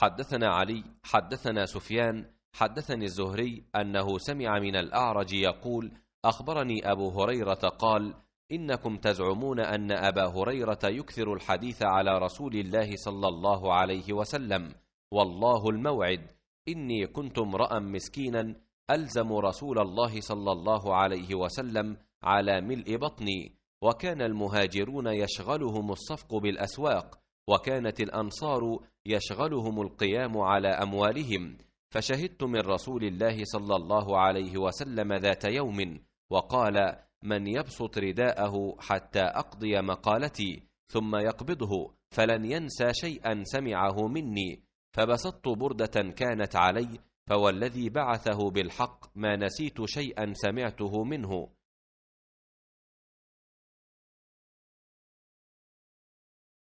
حدثنا علي حدثنا سفيان حدثني الزهري أنه سمع من الأعرج يقول أخبرني أبو هريرة قال إنكم تزعمون أن أبا هريرة يكثر الحديث على رسول الله صلى الله عليه وسلم. والله الموعد. إني كنت امرأ مسكينا ألزم رسول الله صلى الله عليه وسلم على ملء بطني وكان المهاجرون يشغلهم الصفق بالأسواق وكانت الأنصار يشغلهم القيام على أموالهم فشهدت من رسول الله صلى الله عليه وسلم ذات يوم وقال من يبسط رداءه حتى أقضي مقالتي ثم يقبضه فلن ينسى شيئا سمعه مني فبسطت بردة كانت علي فوالذي بعثه بالحق ما نسيت شيئا سمعته منه